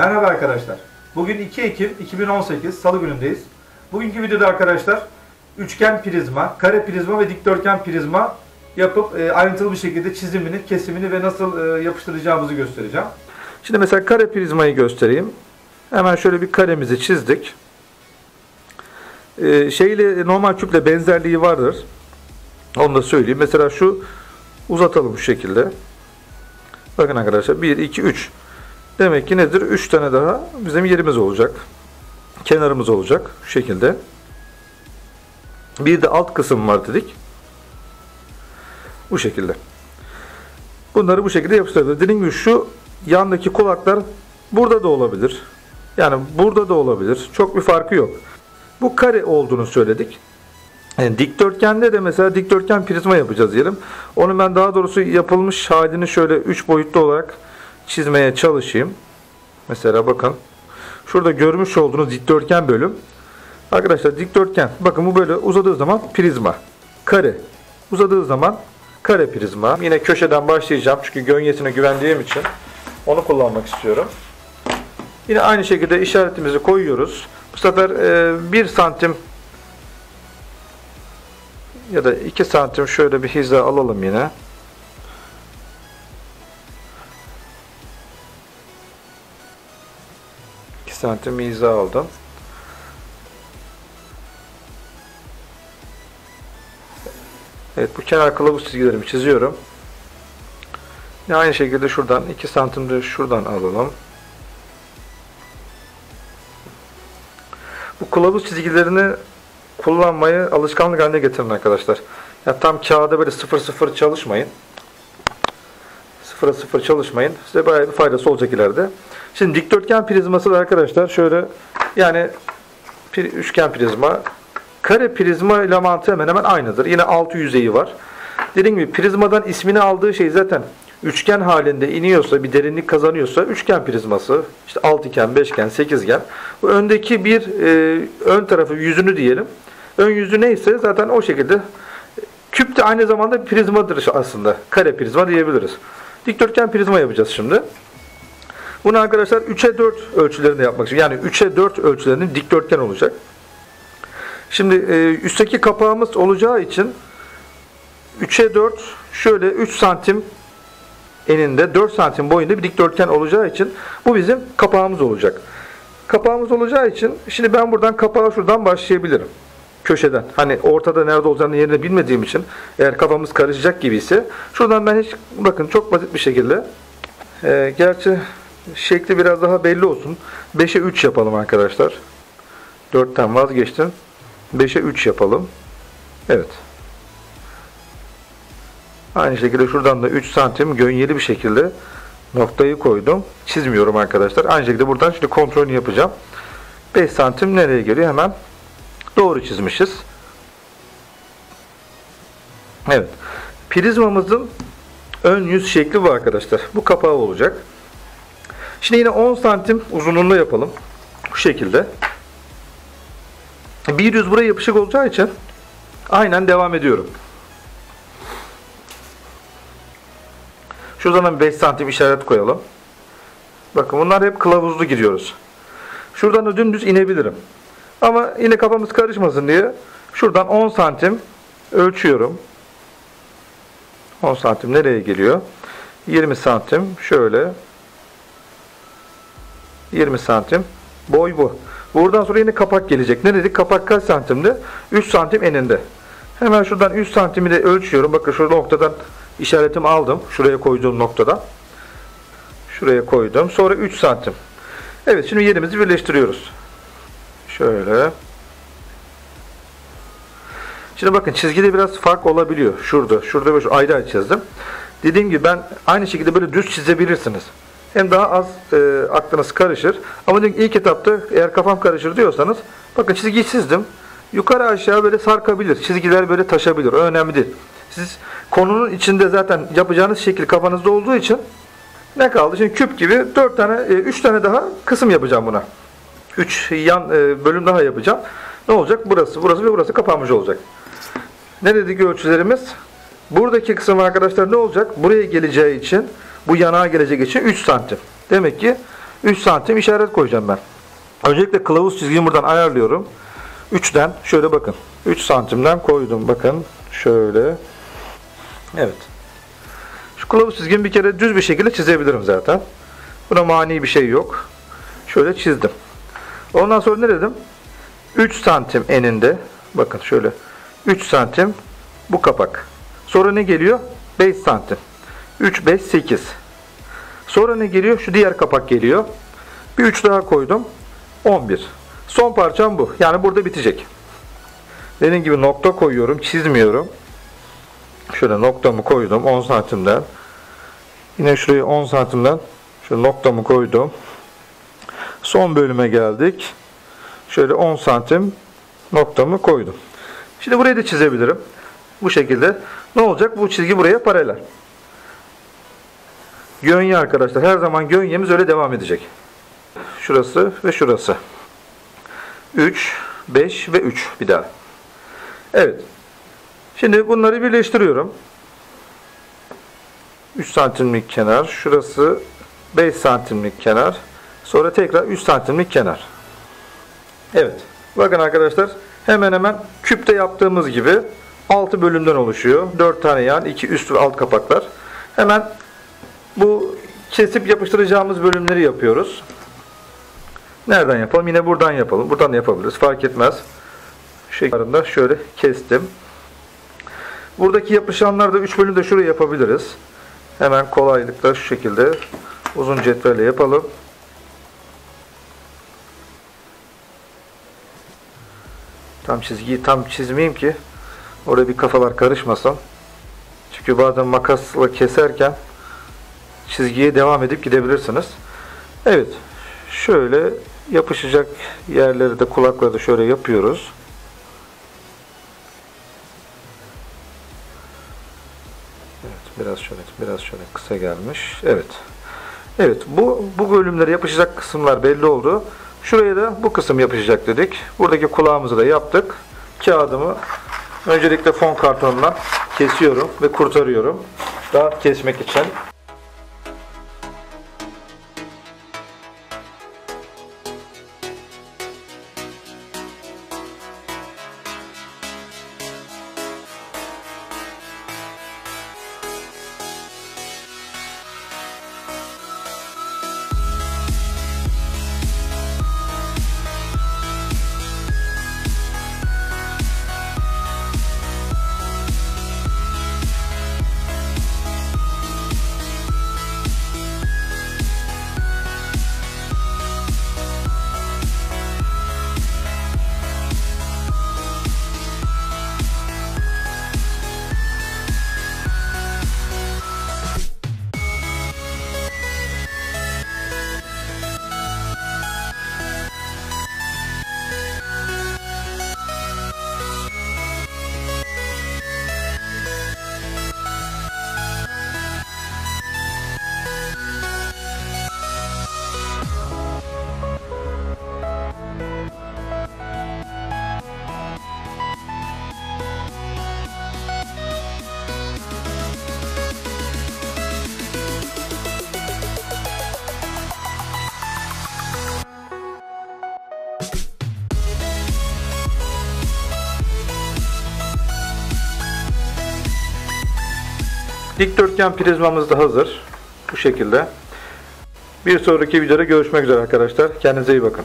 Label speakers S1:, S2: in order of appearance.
S1: Merhaba arkadaşlar. Bugün 2 Ekim 2018 Salı günündeyiz. Bugünkü videoda arkadaşlar üçgen prizma, kare prizma ve dikdörtgen prizma yapıp e, ayrıntılı bir şekilde çizimini, kesimini ve nasıl e, yapıştıracağımızı göstereceğim. Şimdi mesela kare prizmayı göstereyim. Hemen şöyle bir karemizi çizdik. E, şeyle normal küple benzerliği vardır. Onu da söyleyeyim. Mesela şu uzatalım şu şekilde. Bakın arkadaşlar 1, 2, 3. Demek ki nedir? 3 tane daha bizim yerimiz olacak. Kenarımız olacak. Şu şekilde. Bir de alt kısım var dedik. Bu şekilde. Bunları bu şekilde yapıştırabiliriz. Dediğim gibi şu yandaki kulaklar burada da olabilir. Yani burada da olabilir. Çok bir farkı yok. Bu kare olduğunu söyledik. Yani dikdörtgende de mesela dikdörtgen prizma yapacağız diyelim. Onu ben daha doğrusu yapılmış halini şöyle 3 boyutlu olarak çizmeye çalışayım. Mesela bakın. Şurada görmüş olduğunuz dikdörtgen bölüm. Arkadaşlar dikdörtgen. Bakın bu böyle uzadığı zaman prizma. Kare. Uzadığı zaman kare prizma. Yine köşeden başlayacağım. Çünkü gönyesine güvendiğim için onu kullanmak istiyorum. Yine aynı şekilde işaretimizi koyuyoruz. Bu sefer 1 santim ya da 2 santim şöyle bir hiza alalım yine. Santim hiza aldım. Evet bu kenar kılavuz çizgilerimi çiziyorum. Yine aynı şekilde şuradan 2 santim de şuradan alalım. Bu kılavuz çizgilerini kullanmayı alışkanlık haline getirin arkadaşlar. Ya tam kağıda böyle sıfır sıfır çalışmayın. Sıfıra sıfır çalışmayın. Size bayağı bir faydası olacak ileride. Şimdi dikdörtgen prizması da arkadaşlar şöyle yani üçgen prizma kare prizma ile mantığı hemen hemen aynıdır. Yine altı yüzeyi var. Dediğim gibi prizmadan ismini aldığı şey zaten üçgen halinde iniyorsa, bir derinlik kazanıyorsa üçgen prizması, işte altıgen, beşgen, sekizgen. Bu öndeki bir e, ön tarafı yüzünü diyelim. Ön yüzü neyse zaten o şekilde. Küp de aynı zamanda prizmadır aslında. Kare prizma diyebiliriz. Dikdörtgen prizma yapacağız şimdi. Bunu arkadaşlar 3'e 4 ölçülerinde yapmak için. Yani 3'e 4 ölçülerinde dikdörtgen olacak. Şimdi e, üstteki kapağımız olacağı için 3'e 4 şöyle 3 santim eninde 4 santim boyunda bir dikdörtgen olacağı için bu bizim kapağımız olacak. Kapağımız olacağı için şimdi ben buradan kapağı şuradan başlayabilirim. Köşeden. Hani ortada nerede olacağını yerini bilmediğim için eğer kafamız karışacak gibi ise şuradan ben hiç bakın çok basit bir şekilde e, gerçi şekli biraz daha belli olsun. 5'e 3 yapalım arkadaşlar. 4'ten vazgeçtim. 5'e 3 yapalım. Evet. Aynı şekilde şuradan da 3 santim gönyeli bir şekilde noktayı koydum. Çizmiyorum arkadaşlar. Aynı şekilde buradan şimdi kontrolünü yapacağım. 5 santim nereye geliyor? Hemen doğru çizmişiz. Evet. Prizmamızın ön yüz şekli bu arkadaşlar. Bu kapağı olacak. Şimdi yine 10 santim uzunluğunda yapalım. Bu şekilde. Bir yüz buraya yapışık olacağı için aynen devam ediyorum. Şuradan 5 santim işaret koyalım. Bakın bunlar hep kılavuzlu giriyoruz. Şuradan da dümdüz inebilirim. Ama yine kafamız karışmasın diye şuradan 10 santim ölçüyorum. 10 santim nereye geliyor? 20 santim şöyle 20 santim boy bu. Buradan sonra yine kapak gelecek. Ne dedik? Kapak kaç santimde? 3 santim eninde. Hemen şuradan 3 santimi de ölçüyorum. Bakın şurada noktadan işaretimi aldım. Şuraya koyduğum noktadan. Şuraya koydum. Sonra 3 santim. Evet şimdi yerimizi birleştiriyoruz. Şöyle. Şimdi bakın çizgide biraz fark olabiliyor. Şurada. Şurada böyle ayrı ayrı çizdim. Dediğim gibi ben aynı şekilde böyle düz çizebilirsiniz. Hem daha az e, aklınız karışır. Ama ilk etapta eğer kafam karışır diyorsanız bakın çizgiyi çizdim. Yukarı aşağı böyle sarkabilir. Çizgiler böyle taşabilir. O önemli değil. Siz konunun içinde zaten yapacağınız şekil kafanızda olduğu için ne kaldı? Şimdi küp gibi 4 tane, 3 tane daha kısım yapacağım buna. 3 yan e, bölüm daha yapacağım. Ne olacak? Burası, burası ve burası kapanmış olacak. Ne dedik ölçülerimiz? Buradaki kısım arkadaşlar ne olacak? Buraya geleceği için, bu yanağa gelecek için 3 santim. Demek ki 3 santim işaret koyacağım ben. Öncelikle kılavuz çizgimi buradan ayarlıyorum. 3'ten şöyle bakın. 3 santimden koydum. Bakın şöyle. Evet. Şu kılavuz çizgimi bir kere düz bir şekilde çizebilirim zaten. Buna mani bir şey yok. Şöyle çizdim. Ondan sonra ne dedim? 3 santim eninde. Bakın şöyle. 3 santim bu kapak. Sonra ne geliyor? 5 santim. 3, 5, 8. Sonra ne geliyor? Şu diğer kapak geliyor. Bir 3 daha koydum. 11. Son parçam bu. Yani burada bitecek. Dediğim gibi nokta koyuyorum. Çizmiyorum. Şöyle noktamı koydum 10 santimden. Yine şurayı 10 santimden şu noktamı koydum. Son bölüme geldik. Şöyle 10 santim noktamı koydum. Şimdi burayı da çizebilirim. Bu şekilde. Ne olacak? Bu çizgi buraya paralel. Gönye arkadaşlar. Her zaman gönyemiz öyle devam edecek. Şurası ve şurası. 3, 5 ve 3 bir daha. Evet. Şimdi bunları birleştiriyorum. 3 santimlik kenar. Şurası 5 santimlik kenar. Sonra tekrar 3 santimlik kenar. Evet. Bakın arkadaşlar hemen hemen küpte yaptığımız gibi 6 bölümden oluşuyor. 4 tane yan, 2 üst ve alt kapaklar. Hemen bu kesip yapıştıracağımız bölümleri yapıyoruz. Nereden yapalım? Yine buradan yapalım. Buradan da yapabiliriz. Fark etmez. Şu şekilde şöyle kestim. Buradaki yapışanları da 3 bölüm de şuraya yapabiliriz. Hemen kolaylıkla şu şekilde uzun cetvelle yapalım. Tam çizgiyi tam çizmeyeyim ki orada bir kafalar karışmasın. Çünkü bazen makasla keserken çizgiye devam edip gidebilirsiniz. Evet. Şöyle yapışacak yerleri de kulakları da şöyle yapıyoruz. Evet, biraz şöyle biraz şöyle kısa gelmiş. Evet. Evet, bu bu bölümlere yapışacak kısımlar belli oldu. Şuraya da bu kısım yapışacak dedik. Buradaki kulağımızı da yaptık. Kağıdımı öncelikle fon kartonundan kesiyorum ve kurtarıyorum. Rahat kesmek için. Dikdörtgen prizmamız da hazır. Bu şekilde. Bir sonraki videoda görüşmek üzere arkadaşlar. Kendinize iyi bakın.